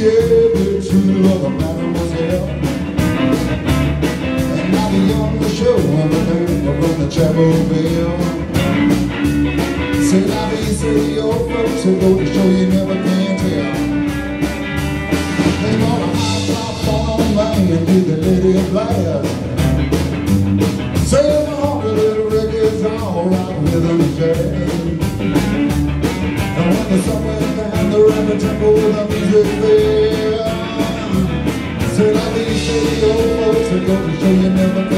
yeah, the true love of Mademoiselle. And now the young the show on the name of the chapel bell. Say now they say the old folks who go to show you never can tell. They a high top on the lady. Say the all right with. And when the down down, the rapid tempo, the music there. Said I be city old folks who go to show you never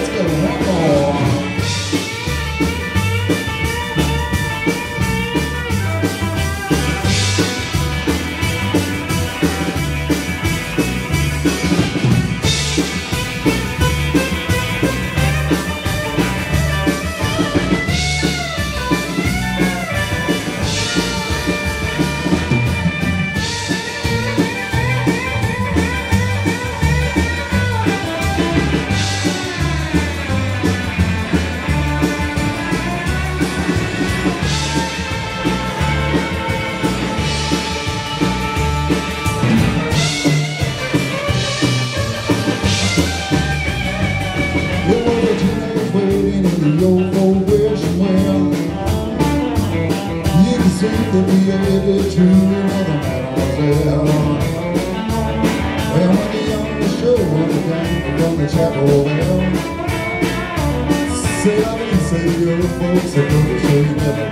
in the old old wishing well. You can see that we are headed to another mademoiselle. And when the young show the gang from the chapel bell, say I didn't say the old folks going to show you never.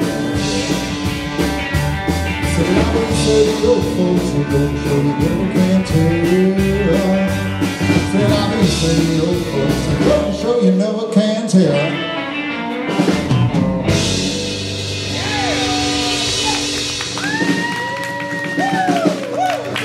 Say I didn't say the old folks going to show you never